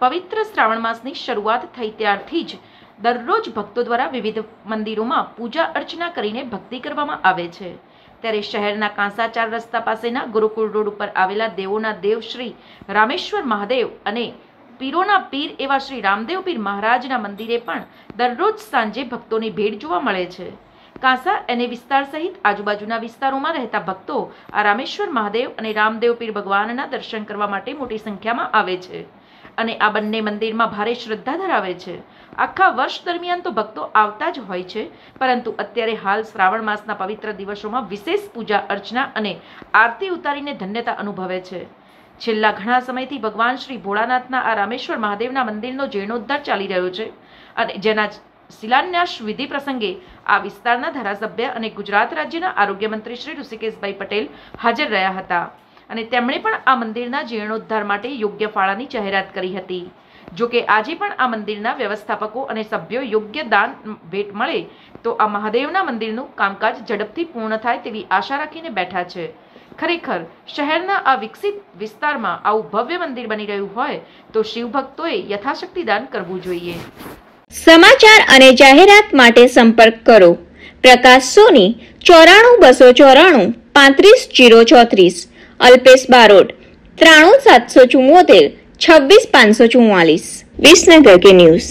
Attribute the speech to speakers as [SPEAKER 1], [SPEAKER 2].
[SPEAKER 1] પવિત્ર શ્રાવણ માસની શરૂઆત થઈ ત્યારથી જ દરરોજ ભક્તો દ્વારા વિવિધ મંદિરોમાં પૂજા અર્ચના કરીને ભક્તિ કરવામાં આવે છે. ત્યારે શહેરના કાંસા ચાર રસ્તા પાસેના ગુરુકુળ રોડ ઉપર આવેલા દેવોના દેવ શ્રી રામેશ્વર મહાદેવ અને પીરોના પીર એવા શ્રી રામદેવ પીર મહારાજના મંદિરે પણ દરરોજ સાંજે ભક્તોની ભીડ જોવા મળે છે. કાંસા અને વિસ્તાર સહિત આજુબાજુના વિસ્તારોમાં રહેતા ભક્તો આ રામેશ્વર મહાદેવ અને રામદેવ પીર ભગવાનના દર્શન કરવા માટે મોટી સંખ્યામાં આવે છે. અને આ બંને મંદિરમાં ભારે શ્રદ્ધા ધરાવે છે. આખા વર્ષ દરમિયાન તો ભક્તો આવતા જ હોય છે, પરંતુ અત્યારે હાલ શ્રાવણ માસના પવિત્ર દિવસોમાં વિશેષ પૂજા, અર્ચના અને આરતી ઉતારીને ધન્યતા અનુભવે છે. છેલ્લા ઘણા સમયથી ભગવાન શ્રી ભોળાનાથના આ રામેશ્વર મહાદેવના મંદિરનો જીર્ણોદ્ધાર ચાલી રહ્યો છે અને જેના શિલાન્યાસ વિધિ પ્રસંગે આ વિસ્તારના ધારાસભ્ય અને ગુજરાત રાજ્યના આરોગ્ય મંત્રી શ્રી ઋષિકેશભાઈ પટેલ હાજર રહ્યા હતા. અને તેમણે પણ આ મંદિરના જીર્ણોદ્ધાર માટે યોગ્ય ફાળાની જાહેરાત કરી હતી. જો કે આજે પણ આ મંદિરના વ્યવસ્થાપકો અને સભ્યો યોગ્ય દાન ભેટ મળે, તો આ મહાદેવના મંદિરનું કામકાજ ઝડપથી પૂર્ણ થાય તેવી આશા રાખીને બેઠા છે. ખરેખર, શહેરના આ વિકસિત વિસ્તારમાં આવું ભવ્ય મંદિર બની રહ્યું હોય, તો શિવભક્તોએ યથાશક્તિ દાન કરવું જોઈએ.
[SPEAKER 2] સમાચાર અને જાહેરાત માટે સંપર્ક કરો. પ્રકાશ સોની, ચોરાણું બસો ચોરાણું, પાંત્રીસ જીરો ચોત્રીસ. અલ્પેશ બારોટ ત્રાણું સાતસો ચુમ્મોતેર છવ્વીસ પાંચસો ચુમ્માલીસ વિસનગર કે ન્યૂઝ.